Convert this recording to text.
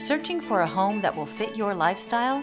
Searching for a home that will fit your lifestyle?